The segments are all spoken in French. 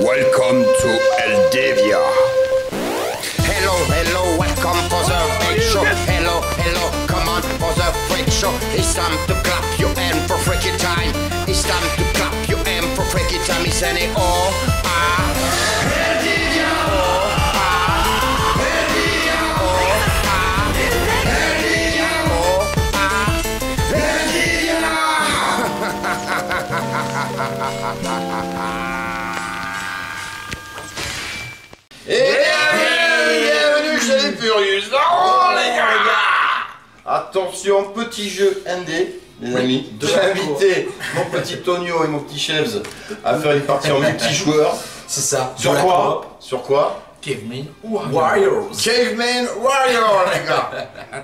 Welcome to Eldavia. Hello, hello, welcome for the freak show. Hello, hello, come on for the freak show. It's time to clap your hand for freaky time. It's time to clap your hand for freaky time. It's any oh Furious. Oh les gars Attention, petit jeu indé, les amis. J'ai invité mon petit Tonio et mon petit Chefs à faire une partie en multijoueur. C'est ça. Sur quoi Sur quoi Caveman Warriors. Caveman Warrior, les gars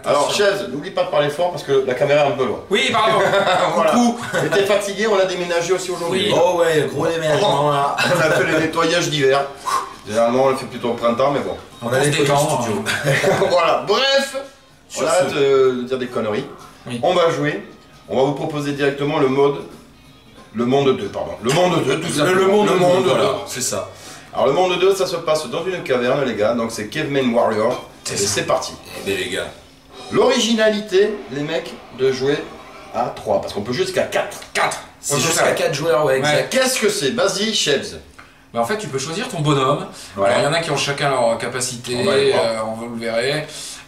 Alors, Chefs, n'oublie pas de parler fort parce que la caméra est un peu loin. Oui, pardon. Voilà. Coucou. T'es fatigué, on a déménagé aussi aujourd'hui. Oui. Oh ouais, gros déménagement là. On a fait le nettoyage d'hiver. Généralement, on le fait plutôt au printemps, mais bon. On a trucs en studio. voilà, bref, on Sur arrête ce. euh, de dire des conneries. Oui. On va jouer. On va vous proposer directement le mode. Le monde 2, pardon. Le monde 2, tout Le, simplement. le monde, le monde 2. voilà, c'est ça. Alors, le monde 2, ça se passe dans une caverne, les gars. Donc, c'est Caveman Warrior. C'est Et ça. c'est parti. Eh ben les gars. L'originalité, les mecs, de jouer à 3. Parce qu'on peut jouer jusqu'à 4. 4. C'est jusqu'à 4 joueurs, ouais, exact. Qu'est-ce que c'est Vas-y, Chefs. Bah en fait, tu peux choisir ton bonhomme. Ouais. Alors, il y en a qui ont chacun leur capacité, On euh, on vous le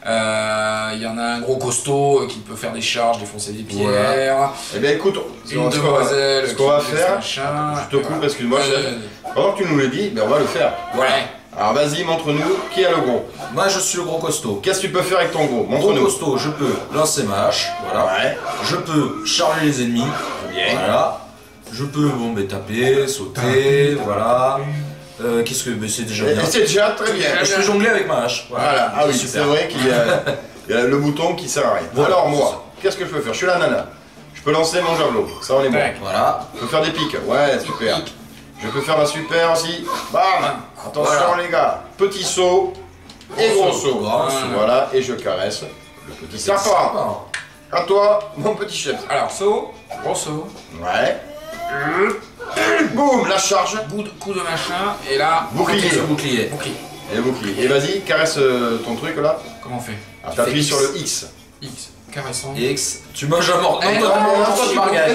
verrez. Euh, Il y en a un gros costaud euh, qui peut faire des charges, défoncer des pierres. Eh bien, écoute, Une ce qu'on va- demoiselle ce qui qu'on va faire, machin. je te coupe, chef. ouais, ouais. Pendant que tu nous le dis, ben, on va le faire. Ouais. Alors, vas-y, montre-nous qui a le gros. Moi je suis le gros costaud. Qu'est-ce que tu peux faire avec ton gros? Gros Montre-nous. costaud, je peux lancer ma hache, voilà. Ouais. Je peux charger les ennemis, voilà. Je peux bon, ben, taper, sauter, voilà. Qu'est-ce que. c'est déjà bien. c'est déjà très bien. Je peux jongler avec ma hache. Voilà, ah oui, c'est vrai qu'il y, a- il y a le bouton qui sert à rien. Voilà, Alors moi, qu'est-ce que je peux faire? Je suis la nana. Je peux lancer mon javelot, ça on est bon. Voilà. Je peux faire des pics, ouais, super. Je peux faire ma super aussi. Bam Attention Voilà. les gars, petit saut et gros saut. Grand saut. Voilà, et je caresse le petit serpent. À toi, mon petit chef. Alors, saut, gros saut, Ouais. Boum, la charge. coup de, coup de machin, et là, Bouclier. Ce bouclier. bouclier. Et le bouclier. Et vas-y, caresse euh, ton truc là. Comment on fait Alors, Tu fais T'appuies sur le X. X, caressant. X, tu manges un mort. Non,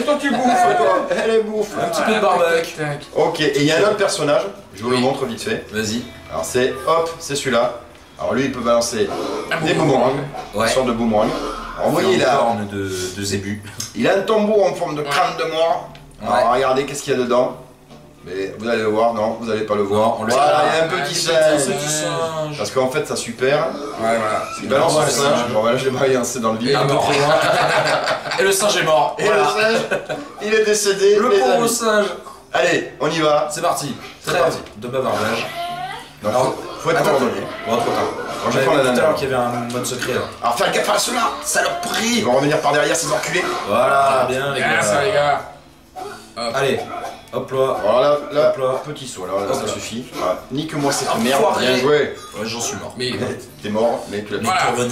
toi, tu bouffes, toi. Elle est bouffe. Un petit peu de barbecue. Tac, tac. Ok, et il y a un autre personnage, je vous le montre vite fait. Vas-y. Alors c'est, hop, c'est celui-là. Alors lui, il peut balancer Un des boomerang. boomerangs, Ouais. une sorte de boomerang. Alors vous voyez une là, corne de, de zébu. il a un tombeau en forme de crâne de mort. Alors Ouais. regardez qu'est-ce qu'il y a dedans. Mais vous allez le voir, non, vous allez pas le voir. Non, on le voilà, il y a un petit petit singe. Parce qu'en fait, ça super. Ouais, voilà. Il balance le le singe. singe. Bon, voilà, je l'ai balancé dans le vide. Et peu le singe est mort. Et Voilà. le singe, il est décédé. Le pauvre singe. Allez, on y va. C'est parti. C'est parti. de bavardage. Donc, Alors, faut être coordonné. Bon, trop tard. prends la vu tout à l'heure qu'il y avait un mode secret là. Alors fais gaffe à ceux-là, saloperie Ils vont revenir par derrière ces enculés. Voilà, bien les Bien ça, les gars. Allez, hop là. Alors là, là, Hop là. petit saut, là, là, ça là. suffit. Voilà. Nique-moi cette merde, bien joué. Ouais, j'en suis mort. Mais T'es mort, mais tu l'as Voilà. Là,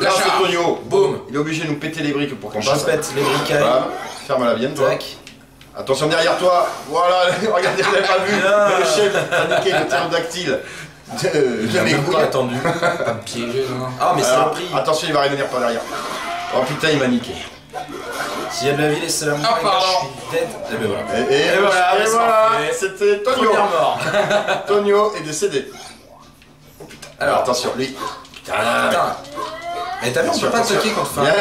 La c'est. Tonio. Boum. Il est obligé de nous péter les briques pour qu'on Je passe. pète les bricailles. Voilà. Ferme-la bien, toi. Tac. Attention derrière toi. Voilà, regardez, vous l'avez pas vu. Le chef a niqué le mes même couilles. pas attendu. pas me piéger, non Ah, mais Alors, saloperie. attention, il va revenir par derrière. Oh putain, il m'a niqué. S'il y a de la vie, laissez la montagne. pardon. je suis dead. Et ben voilà. Et, et voilà, et c'est voilà. C'était Tonio. Mort. Tonio est décédé. Alors Alors, attention, lui. Putain. putain. Mais t'as vu, on peut pas attaquer quand on fait un. Bien,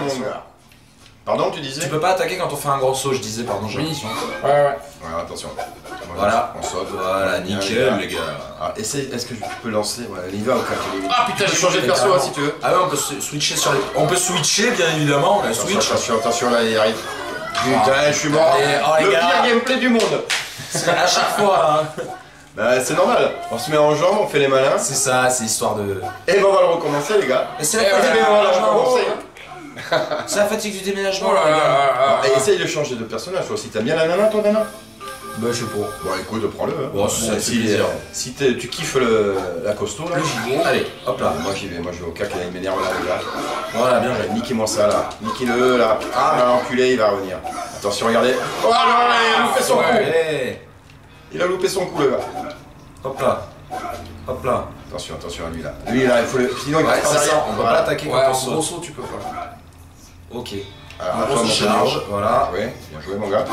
mon gars. Pardon, tu disais Tu peux pas attaquer quand on fait un gros saut, je disais, pardon, j'ai l'impression. Ouais, ouais. Ouais, attention. Voilà. On saute. Voilà, nickel, les gars. Ah, essaye, est-ce que tu peux lancer Ouais, il y va au cas où. Ah, putain, j'ai changer de changé perso hein, si tu veux. Ah ouais, on peut se- switcher sur les. On peut switcher, bien évidemment, on a Attention, switch. attention, attention, là, il arrive. Putain, je suis mort. Oh, les Le gars. pire gameplay du monde. À chaque fois, hein. Bah, c'est normal. On se met en jambe, on fait les malins. C'est ça, c'est histoire de. Et ben, on va le recommencer, les gars. Et c'est la fatigue du on déménagement. recommencer. C'est la fatigue du déménagement, Oh là les là gars. là là Et là. essaye de changer de personnage, toi. Si t'aimes bien la nana, toi, nana Bah, je sais pas. Bon, écoute, prends-le. hein. Bon, ça si plaisir. si t'es- tu kiffes le, la costaud, là. Le gigot. Allez, hop là. Moi j'y vais, moi je vais au cac, là, il m'énerve là, gars. Voilà, bien Ouais, joué. Niquez-moi ça là, niquez-le là. Ah, l'enculé, il va revenir. Attention, regardez. Oh non, il nous fait son coup. Allez. Il a loupé son coup, le gars. Hop là. Hop là. Attention, attention à lui là. Lui là, il faut le. Sinon, il Ouais, passe c'est ça, on peut pas attaquer Ouais, quand on en saute. gros saut, tu peux pas. Ok. Alors, On à toi, se mon charge, voilà. Oui, bien joué, mon gars.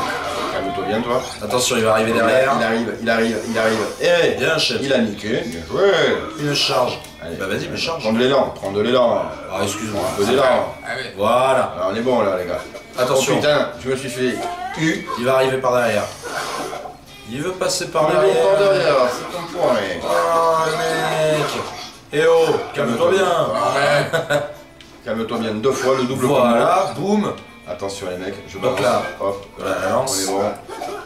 Calme-toi bien, toi. Attention, il va arriver Il derrière. arrive, il arrive, il arrive. Eh, Bien, chef. il a niqué. Bien joué. Une charge. Allez. Bah vas-y, mais charge. Prends de l'élan, prends de l'élan. Ah, excuse-moi. Un peu d'élan. Ah. Voilà. Alors, on est bon là, les gars. Attention. Oh putain, je me suis fait U. Il va arriver par derrière. Il veut passer par derrière. par derrière, c'est ton point. mais- Oh, mec. Eh oh, calme-toi bien. Ouais. Calme-toi bien deux fois, le double Voilà, boum. Attention les mecs, je Hop balance. là. Hop, Voilà, la on est bon.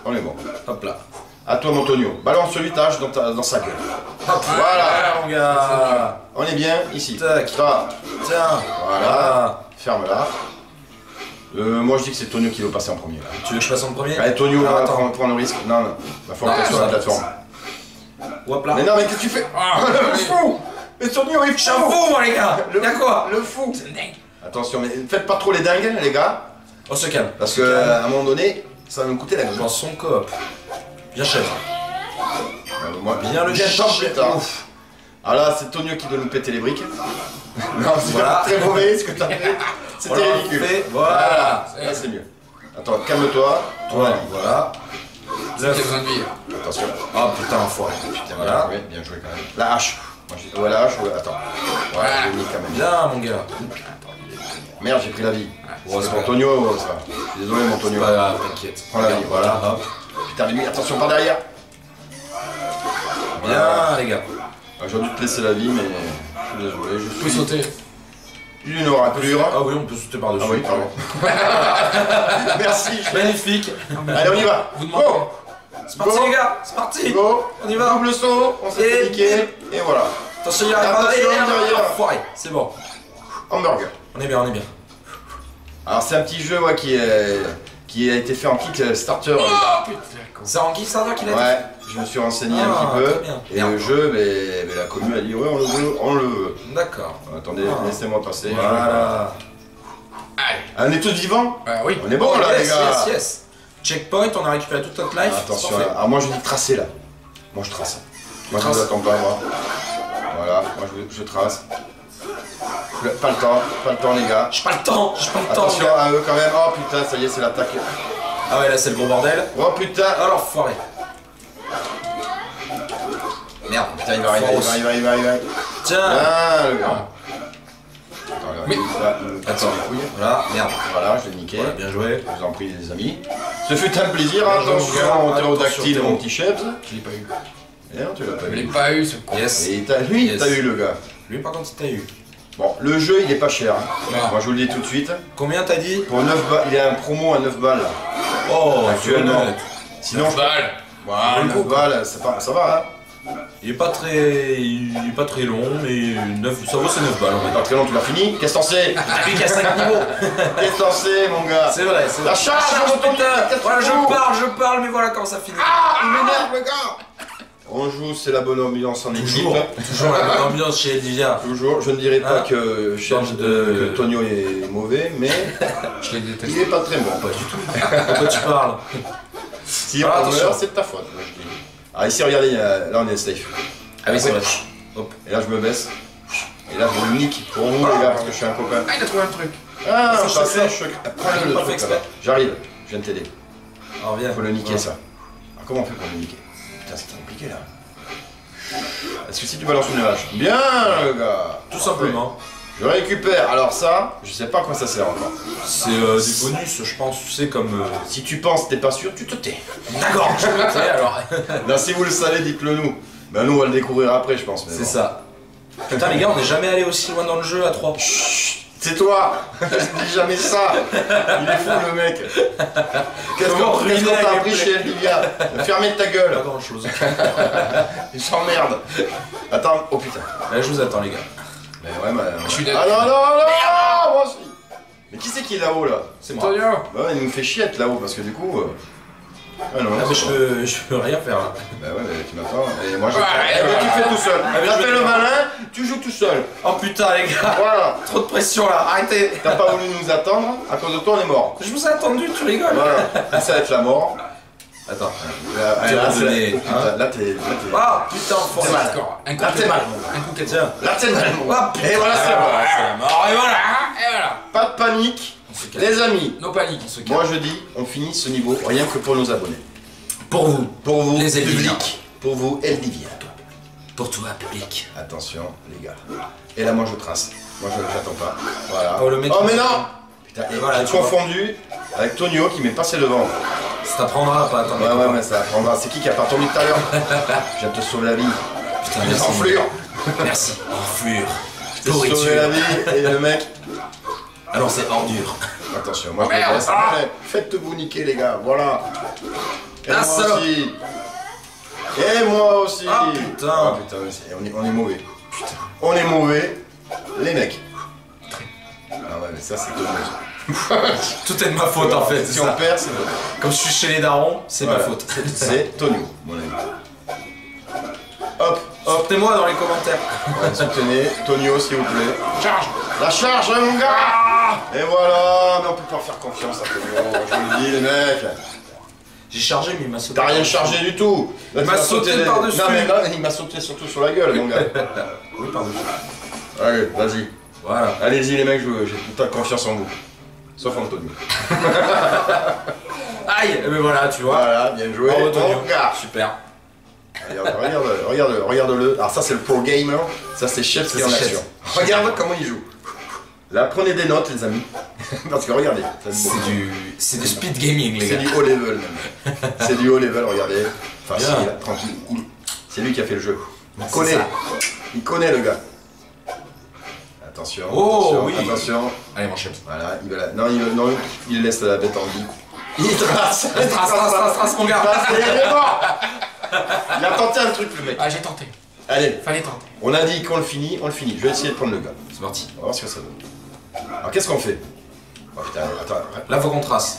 On est bon. Hop là. À toi, Montonio. Balance le tâche dans, ta- dans sa gueule. Hop Voilà. mon gars. On est bien ici. Tac. Tiens. voilà. Ferme-la. Euh, moi, je dis que c'est Tonio qui veut passer en premier. Là. Tu veux que je passe en premier Allez, Tonio, Ah, va prendre, prendre le risque. Non, non. Va falloir que tu sur la ça- plateforme. Hop là. Mais non, mais qu'est-ce que tu fais Ah, Le fou Mais Tonio, il Je suis un fou, moi, les gars. Le Y'a quoi Le fou C'est dingue. Attention, mais faites pas trop les dingues, les gars. On se calme. Parce que à un moment donné, ça va nous coûter la gueule. Dans son coop. Bien chef. Euh, moi, Bien le tant, putain. Ah là, c'est Tonio qui doit nous péter les briques. non, c'est Voilà. très mauvais ce que t'as fait. C'était ridicule. fait, voilà. Là, c'est mieux. Attends, calme-toi. Voilà. Voilà. J'ai besoin de vie. Attention. Ah putain, enfoiré. Putain, Voilà. bien joué, bien joué quand même. La hache. Hache, ouais, attends. Ah. j'ai mis quand même. Bien, mon gars. Merde, j'ai pris la vie. Ouais, c'est c'est mon pas Tonio, ça. Je suis désolé, mon C'est Tonio. pas t'inquiète. Prends la vie, voilà. Hop. Putain, mais attention par derrière. Bien, les gars. Ah, J'aurais dû te laisser la vie, mais je suis désolé. Je Tu peux suis sauter. une raclure. Ah oui, on peut sauter par-dessus. Ah oui, pardon. Merci. je- Magnifique. Allez, on y va. Vous demandez. Go, C'est parti, Go. les gars. C'est parti. go. On y va. Double saut, on s'est Et- fait niquer. Et voilà. Attention, il arrive par Attention, derrière. Enfoiré. C'est bon. Hamburger. On est bien, on est bien. Alors, c'est un petit jeu qui, est, qui a été fait en kick euh. Oh. C'est en Kickstarter qu'il a Ouais, je me suis renseigné un Ah, petit peu. bien. Et Merde. le jeu, mais, mais la commune a dit ouais, on le veut, on le veut. D'accord. Attendez, Ah. laissez-moi passer. Voilà. Allez. Ah, On est tous vivants Ah oui. On est bon là, yes, les gars yes, yes. Checkpoint, on a récupéré toute notre life. Attention, là. Ah, moi je dis tracer là. Moi je trace. Moi je vous attends pas, moi. Voilà, moi je, je trace. Le- pas le temps, pas le temps, les gars. J'ai pas le temps, j'ai pas le temps. Attention à eux quand même. Oh putain, ça y est, c'est l'attaque. Ah ouais, là c'est le gros bordel. Oh putain Alors, foiré. Merde. Putain, il va arriver, il va arriver, il va arriver. Tiens. Ah, le gars. Mais- casse Attends. Voilà, merde. Voilà, je l'ai niqué. Voilà, bien joué. Je vous en prie, les amis. Ce fut un plaisir. Mon Attention, gars. mon petit chef. Je l'ai pas eu. Eh non, tu l'as pas Je l'ai eu. pas eu ce con. Yes. Et t'as- lui, Yes. t'as eu le gars. Lui, par contre, t'as eu. Bon, le jeu, il est pas cher. hein. Moi, je vous le dis tout de suite. Combien t'as dit Pour 9 balles, il y a un promo à 9 balles. Oh, Actuellement. honnête. Sinon, Neuf balles. voilà, 9 balles, ça, va- ça va, hein. Il est pas très. Il est pas très long, mais 9... ça vaut ses 9 balles, on va Pas dire. très long, tu l'as fini. Qu'est-ce que t'en sais Ah, lui qui a 5 niveaux Qu'est-ce que t'en sais, mon gars C'est vrai, c'est vrai. La charge, La putain qu'est-ce que Voilà, je parle, je parle, mais voilà comment ça finit. Ah, il m'énerve, le gars On joue, c'est la bonne ambiance en Toujours, équipe. toujours la bonne ambiance chez Elvia. Toujours, je ne dirais pas que, Change de- que Tonio est mauvais, mais Je l'ai il détesté. est pas très bon. Pas du tout. Pourquoi tu parles? Si Ah, on attention. meurt, c'est de ta faute, moi je dis. Ah, ici, regardez, là on est safe. Ah oui, c'est vrai. Et là, je me baisse. Et là, je vous le nique pour vous, les gars, parce que je suis un copain. Ah, il a trouvé un truc. Ah, Ça, sais. ça, je exprès. là. J'arrive, je viens de t'aider. Alors viens. Faut le niquer, Voilà. ça. Alors, comment on fait pour le niquer Putain, c'est compliqué là. Est-ce que si tu balances une hache Bien, le gars Tout simplement. Je récupère. Alors, ça, je sais pas à quoi ça sert encore. C'est euh, des bonus, je pense, tu sais, comme. euh, Si tu penses, t'es pas sûr, tu te tais. D'accord, je me tais alors. Là, si vous le savez, dites-le nous. Ben, nous, on va le découvrir après, je pense. mais C'est bon. ça. Putain, les gars, on n'est jamais allé aussi loin dans le jeu à 3. C'est toi Je dis jamais ça Il est fou, le mec Qu'est-ce Comment qu'on qu'est-ce ruiner qu'on la t'a appris gameplay chez Elvia Fermez ta Pas gueule grand chose. Il s'emmerde Attends, oh putain Là, je vous attends, les gars. Mais ouais, mais... Je suis Ah non, non, non Moi aussi Mais qui c'est qui est là-haut, là C'est moi. Tonio. Bah ouais, il nous fait chier être là-haut, parce que du coup... euh, Ah non, Ah, mais c'est je pas- peux, je peux rien faire là. Bah ouais, mais tu m'attends, et moi je... Ouais, ben, tu ouais. fais tout seul T'as je fait le malin, tu joues tout seul Oh putain, les gars, Voilà trop de pression là, arrêtez. T'as pas voulu nous attendre, à cause de toi on est mort Je vous ai attendu, tu rigoles. Voilà, ça va être la mort. Attends. Là, Tu là, hein. là, t'es. Là, t'es. Ah putain. T'es mal. Un coup Là, t'es mal. Un coup. Tiens. Là, t'es mal, Ah. Et voilà, c'est bon. c'est mort, et voilà. Et voilà. Pas de panique. Les amis, No panique, on se calme. moi je dis, on finit ce niveau rien que pour nos abonnés. Pour vous. Pour vous, Les Eldiviens. public. Pour vous, Eldivia. Pour toi, public. Attention, les gars. Et là, moi je trace. Moi je j'attends pas. Voilà. Oh, oh mais non Putain, et Voilà, j'ai tu confondu avec Tonio qui m'est passé devant. Ça t'apprendra pas attendre. Ouais, ouais, mais ça apprendra. C'est qui qui a pas attendu tout à l'heure Je viens de te sauver la vie. Putain, merci. enflures Merci. Enflure. Je t'ai sauvé la vie et le mec. Alors c'est ordure. Attention, moi je Oh, me. Ah. Faites-vous niquer, les gars. Voilà. Et Ah, moi salope. aussi. Et moi aussi. Ah, putain. Ah, putain, on est, on est mauvais. Putain. On est mauvais. Les mecs. Ah ouais, mais ça c'est dommage. Tout est de ma faute en fait. Si on ça. perd, c'est. Comme je suis chez les darons, c'est ma faute. C'est Tonio, mon ami. Hop, hop. Sortez-moi dans les commentaires. Ouais, soutenez Tonio, s'il vous plaît. Charge. La charge, hein, mon gars Et voilà, mais on peut pas faire confiance à Tonio, je vous le dis, les mecs. J'ai chargé, mais il m'a sauté. T'as rien chargé du tout. Là, Il m'a sauté par-dessus. Non, mais là, il m'a sauté surtout sur la gueule, mon gars. Oui, pardon. Allez, vas-y. Voilà. Allez-y, les mecs, je- j'ai toute la confiance en vous. Sauf Antonio. Aïe ben voilà, tu vois. Voilà, bien joué. Bravo, Tonio. Mon gars. Super. Regarde, regarde, regarde, regarde-le. Alors ça c'est le pro gamer, ça c'est Chef qui est en c'est action. Regarde comment il joue. Là prenez des notes les amis. Parce que regardez. C'est du, c'est du speed gaming, les C'est gars. du haut level même. C'est du haut level, regardez. Bien. là, tranquille. Il- C'est lui qui a fait le jeu. Il C'est connaît. Il connaît le gars. Attention, Oh, attention, oui. attention. Allez, mon chef. Voilà, il va la... Non, il, non, il laisse la bête en vie. Il trace. Trace, trace, trace, trace, mon gars. Trace, et il. Il a tenté un truc le mec. Ah, j'ai tenté. Allez, Fallait tenter. on a dit qu'on le finit, on le finit. Je vais essayer de prendre le gars. C'est parti. On va voir ce que ça donne. Alors qu'est-ce qu'on fait Oh putain, attends. Là, faut qu'on trace.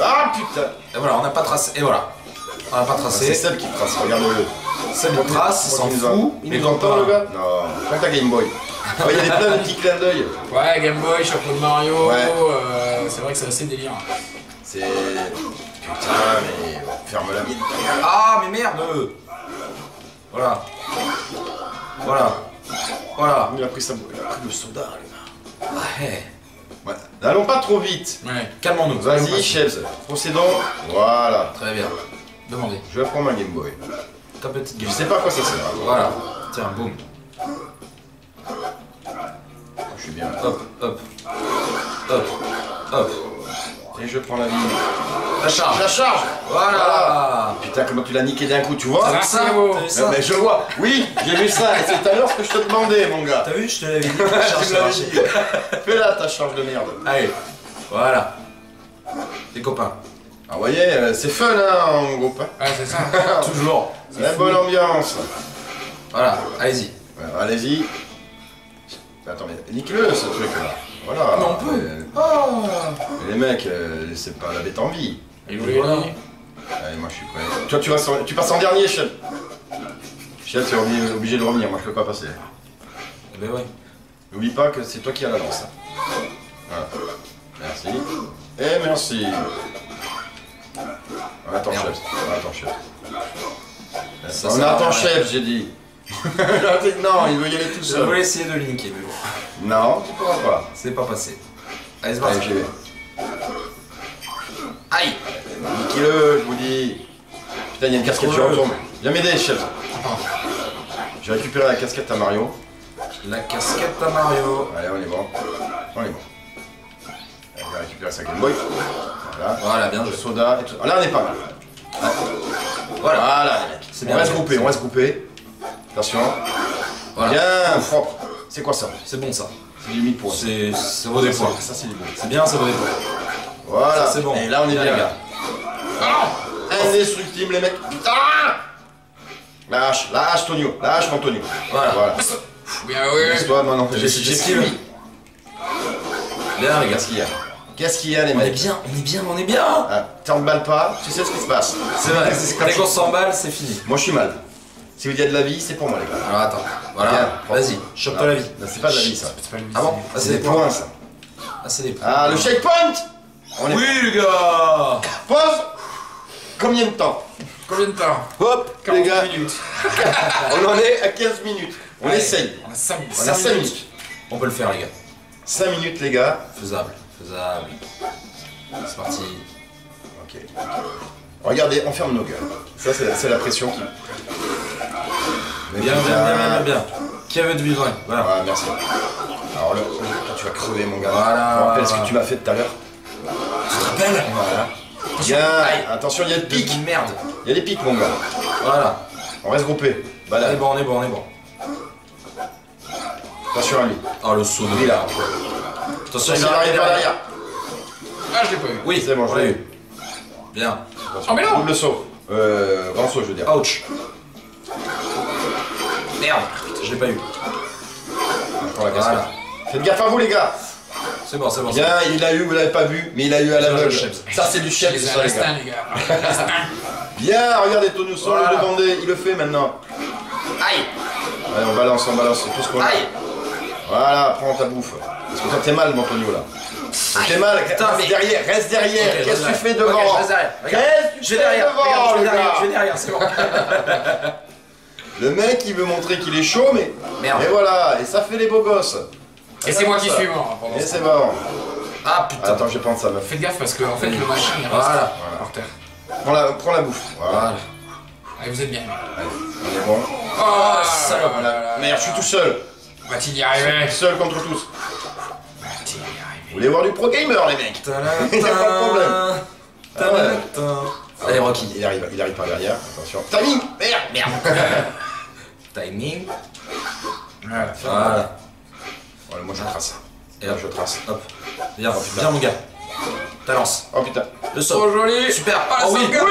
Ah putain Et voilà, on n'a pas tracé. Et voilà. On n'a pas Ah, C'est tracé. Seb qui trace, regarde-le. Seb il trace, il s'en fout. Il Il nous entend le gars Non, prends ta Game Boy. Oh, Il y a des plein de petits clins d'œil. Ouais, Game Boy, chapeau de Mario. Ouais. euh, c'est vrai que c'est assez délire. C'est. Putain, mais. Ferme la mine. Ah, mais merde Voilà. Voilà. Voilà. Il a pris, sa... il a pris le soda, le gars. Ah, hey. Ouais. N'allons pas trop vite. Ouais, Calmons-nous. Vas-y, Chefs, procédons. Voilà. Très bien. demandez. Je vais prendre ma Game Boy. Ta petite Je game. sais pas quoi ça sert. Voilà. Tiens, boum. Je suis bien. Hop, hop. Hop. Hop. Et je prends la vie. La charge. La charge Voilà. Putain, comment tu l'as niqué d'un coup, tu vois T'as ça vu mais je vois. Oui, j'ai vu ça. Et c'est tout à l'heure ce que je te demandais, mon gars. T'as vu, je te l'avais dit. La charge, ça marchait. Fais là ta charge de merde. Allez. Voilà. Les copains. Ah, vous voyez, euh, c'est fun, hein, en groupe. Ouais, c'est ça. Toujours. La bonne ambiance. Voilà. Allez-y. Allez-y. Attends, mais nique-le, ce truc-là. Voilà. Mais on peut. Euh, Oh. Les mecs, euh, c'est pas la bête en vie. Et voilà. Allez, moi je suis prêt. Toi, tu, restes en- tu passes en dernier, chef. Chef, tu es obligé- obligé de revenir. Moi, je peux pas passer. Eh Ben ouais. N'oublie pas que c'est toi qui as la lance. Voilà. Merci. Et merci. On attend chef. On attend chef. On attend chef, j'ai dit. non, il veut y aller tout Je voulais seul. essayer de linker, mais bon. Non, tu pourras pas. C'est pas passé. Allez, c'est Allez, parti. Aïe Niquez-le, je vous dis. Putain, il y a une casquette qui Trouve-le. retombe. Viens m'aider, chef. J'ai récupéré la casquette à Mario. La casquette à Mario. Allez, on est bon. On est bon. Elle va récupérer sa Game Boy. Voilà. Voilà, bien Le soda et tout. Ah, là, on est pas mal. Voilà. Voilà. C'est On bien va se grouper, on va se grouper. Attention. Voilà. Bien propre. C'est quoi ça? C'est bon ça. C'est du mi-point. C'est ça vaut des points. Ça, c'est du bon. C'est bien, ça vaut des points. Voilà. C'est bon. Et là, on est Bien, les là. Indestructible, les mecs. Hache, la hache, Tonio. La hache, mon Tonio. Voilà. Voilà. Bien, oui. Laisse-toi, moi non. J'ai fui. Bien les gars. Qu'est-ce qu'il y a? Qu'est-ce qu'il y a, les On est mecs? bien, on est bien, on est bien Ah, T'emballes pas, tu sais ce qui se passe. C'est vrai, dès qu'on s'emballe, c'est fini. Moi, je suis mal. Si vous dites de la vie, c'est pour moi, les gars. Alors attends, voilà, vas-y, chope-toi la vie. C'est pas de la vie, ça. C'est pas lui. Ah bon c'est- Ah, C'est des des points. points, ça. Ah, c'est des points. Ah, le checkpoint On est Oui les gars Pause Combien de temps Combien de temps Hop, 40 les gars, minutes. on en est à 15 minutes. On Allez, essaye. On a 5 minutes. On a 5 minutes. On peut le faire, les gars. 5 minutes, les gars. Faisable, faisable. C'est parti. Ok. Regardez, on ferme nos gueules. Ça, c'est la, pression Bien, bien, bien, bien, bien, bien. Qui avait de vivre Voilà. Ah, merci. Alors là, tu vas crever, mon gars. Voilà. Je me rappelle ce que tu m'as fait tout à l'heure. Tu te rappelles? Voilà. Bien. Attention, il y a des pics. Merde. Il y a des pics, mon gars. Voilà. On reste groupé. On est bon, on est bon, on est bon. Attention à lui. Oh, le saut de Lui, là. Attention, Il va arrive arriver derrière. derrière. Ah, je l'ai pas eu. Oui, C'est bon, je l'ai eu. Bien. Oh, mais non Double saut. Euh, grand saut, je veux dire. Ouch. Merde. Je l'ai pas eu. Voilà. Faites gaffe à vous, les gars. C'est bon, c'est bon. Bien, il l'a eu, vous l'avez pas vu, mais il a eu à l'aveugle. Ça, c'est du chef, c'est ça, les gars. les gars. Bien, regardez, Tony Son Voilà. le demandait, il le fait maintenant. Aïe. Allez, on balance, on balance, c'est tout ce qu'on a. Aïe. Voilà, prends ta bouffe. Parce que toi, t'es mal, mon Tonio, là. T'es mal, Putain, reste mais- derrière, reste derrière. Qu'est-ce que tu fais devant Ok, je reste derrière. Regarde. Qu'est-ce que Je tu vais fais derrière. devant, Regarde, je vais derrière. Je vais derrière, c'est bon. Le mec, il veut montrer qu'il est chaud, mais. Merde. Et voilà, et ça fait les beaux gosses. Et c'est moi qui Ça. suis mort pendant Et ce c'est bon. Ah putain. Attends, je vais prendre ça, meuf. Faites gaffe parce que en fait le machin il reste Voilà. par terre. Prends la, prends la bouffe. Voilà. Voilà. Allez, vous êtes bien. On est bon. Oh, salope. Voilà. Merde, je suis tout seul. Va-t-il y arriver Seul contre tous. Va-t-il y arriver Vous voulez voir du pro gamer, les mecs Tadam, Il y a pas de problème. Ah ouais. Allez, Rocky. Il arrive, il arrive par derrière. Attention. Timing Merde Merde. Timing. Voilà. Voilà. Ouais, moi je trace. Et là, je trace. Hop. Viens, viens, mon gars. Ta lance. Oh putain. Le Trop saut. joli Super. Ah, Oh oui. sauvegarde.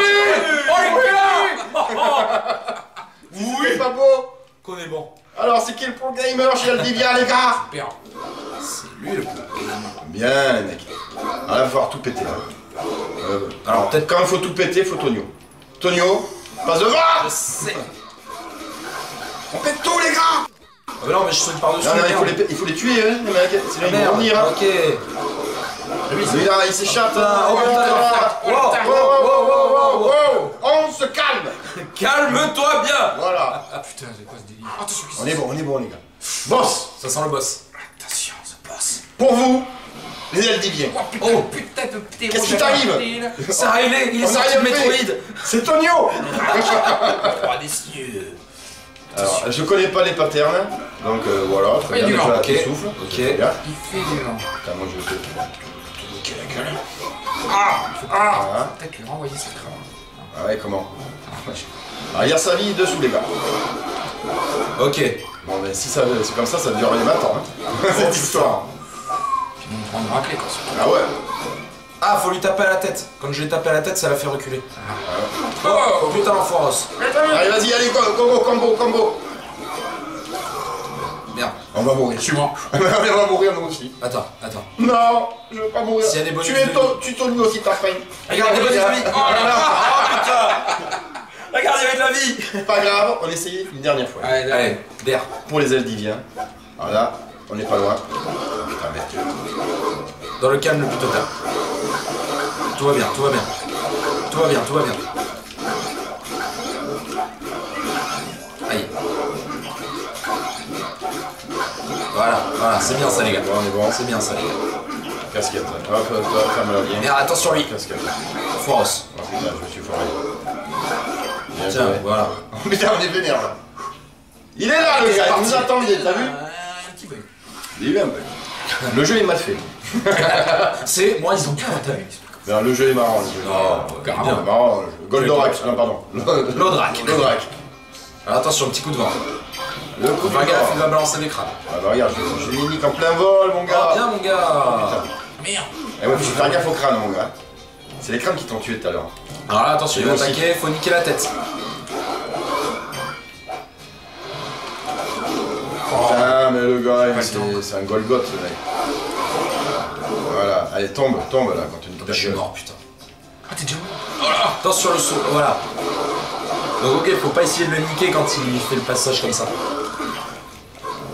Oh les gars Oui pas beau Qu'on est bon. Alors c'est qui le pro gamer chez Aldivia les gars Super. C'est lui le plus. Bien les mecs. Ah, là, va falloir tout péter là. Euh, Alors, peut-être. quand il faut tout péter, faut Tonio. Tonio, passe devant Je sais. On pète tout les gars Ah, mais non, mais je saute par-dessus. Non, non, il faut, les, il faut les tuer hein, les mecs. Sinon ils vont Merde. revenir. hein. Ok. Lui, Lui là, il s'échappe. Putain, oh, putain. Wow, wow, wow, wow, wow. wow. On se calme Calme-toi bien. Voilà. Ah putain, c'est quoi ce délire? Attention, On est bon, on est bon les gars. Boss Ça sent le boss. Attention, ce boss. Pour vous, les Aldiviens. Oh putain, Oh. putain de petit Qu'est-ce qui t'arrive Ça arrive, il est a sorti de. Metroid. C'est Tonio Roi des cieux. Alors, je connais pas les patterns, donc euh, voilà, très bien, déjà, vent, tu ok. Il fait du vent. Putain, moi je vais te la gueule. Ah Ah. Peut-être lui renvoyer cette crème. Ah ouais, comment Alors, il y a sa vie dessous, les gars. Ok. Bon, mais si ça, c'est comme ça, ça dure les 20 ans, hein, cette histoire. On prend une raclée quoi. Ah ouais Ah, faut lui taper à la tête. Quand je l'ai tapé à la tête, ça l'a fait reculer. Oh Oh putain, l'enfoiros. Allez, vas-y, allez, go, combo, combo Merde. On va mourir. Je suis mort. on va mourir, nous aussi. Attends, attends. Non, je veux pas mourir. S'il y a des bonus tu es de ton, tu Tonio aussi, t'as faim. Regarde, des bonus de vie. Oh là là. Oh putain. Regarde, il y avait de la vie. Pas grave, on essaye une dernière fois. Allez, allez. Allez, d'air. Pour les Eldiviens. Voilà, on n'est pas loin. Putain, merde. Dans le calme le plus total. Tout va bien, tout va bien. Tout va bien, tout va bien. Aïe. Voilà, voilà, c'est bien ça les gars. On est bon. C'est bien ça les gars. Casquette. Hop, hop, hop, ferme la ligne. Merde, attention lui. Casquette. Foros. Oh putain, je me suis foiré. Bien Tiens, joué. voilà. Putain, on est vénère là. Il est là le C'est gars, il nous attendait, t'as vu Un petit bug. Il est un peu. Le jeu est mal fait. C'est moi ils ont T'as vu Non, le jeu est marrant. Le jeu. Non, carrément. C'est marrant, le jeu. Goldorak, non pardon. L'Odrak. Goldorak. Alors attention, petit coup de vent. Le coup de Fais gaffe, il vent. va balancer les crânes. Ah bah regarde, je, je les nique en plein vol mon Oh gars. bien mon gars Merde. Eh ouais, faut faire gaffe au crâne mon gars. C'est les crânes qui t'ont tué tout à l'heure. Alors là attention, il va Moi attaquer, faut niquer la tête. Putain, mais le gars, c'est un Golgoth le mec. Voilà, allez tombe, tombe là quand tu niques Je suis mort putain. Ah, t'es déjà mort? Attention le saut, voilà. Donc ok, faut pas essayer de le niquer quand il fait le passage comme ça.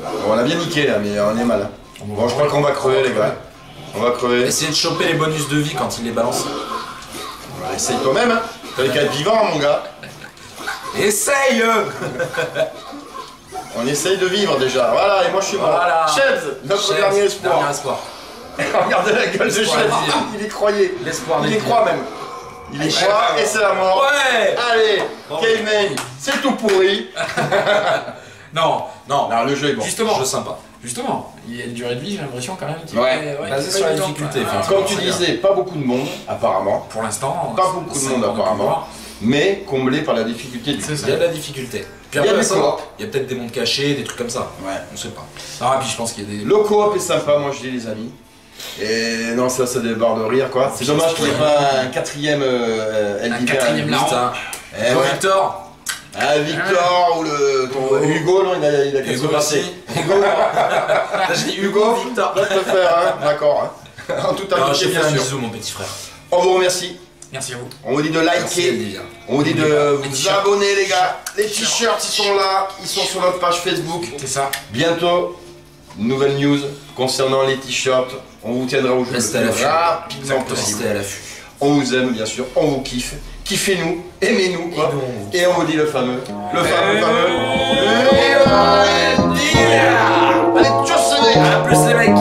Bon, on a bien niqué là, mais on est mal. hein. Bon, je crois qu'on va crever les gars. On va crever. Essayez de choper les bonus de vie quand il les balance. Essaye toi-même. Hein. T'as qu'à être vivant, mon gars. Essaye On essaye de vivre déjà. Voilà, et moi je suis mort. Voilà. Chebs, notre dernier espoir. Dernier espoir. Regardez la gueule de Chebs. Il y croyait. L'espoir Il y croit même. Il y croit et c'est la mort. Ouais Allez, Bravo. Caveman, c'est tout pourri. Non, Non, Non, le jeu est bon. justement, jeu sympa. Justement, il y a une durée de vie, j'ai l'impression quand même. qui Ouais. est sur la difficulté, Ah. Comme tu disais, pas beaucoup de monde, apparemment. Pour l'instant, Pas beaucoup de monde, apparemment. Mais comblé par la difficulté du. Il y a de la difficulté. Puis Il y a après du ça, coop. il y a peut-être des mondes cachés, des trucs comme ça. Ouais. On sait pas. Ah, puis je pense qu'il y a des. Le coop est sympa, moi je dis les amis. Et non, ça, ça déborde de rire quoi. C'est dommage qu'il n'y ait pas un quatrième euh, Un LDP. quatrième larron. Eh ouais. Victor Ah, Victor ou le. ton- Hugo, non, il a, il a Hugo aussi. Hugo, Victor. va te faire, hein. D'accord. Hein. En tout Non, je te fais un bisou, mon petit frère. On vous remercie. Merci à vous. On vous dit de liker. On vous dit de vous abonner, les gars. Les t-shirts, ils sont là. Ils sont sur notre page Facebook. C'est ça. Bientôt, nouvelle news concernant les t-shirts. On vous tiendra au jeu Restez plus rapidement possible. Restez à l'affût. On vous aime, bien sûr. On vous kiffe. Kiffez-nous. Aimez-nous, quoi. Et on vous dit le fameux. Le fameux, fameux. Allez, tchuss, les gars. A plus les mecs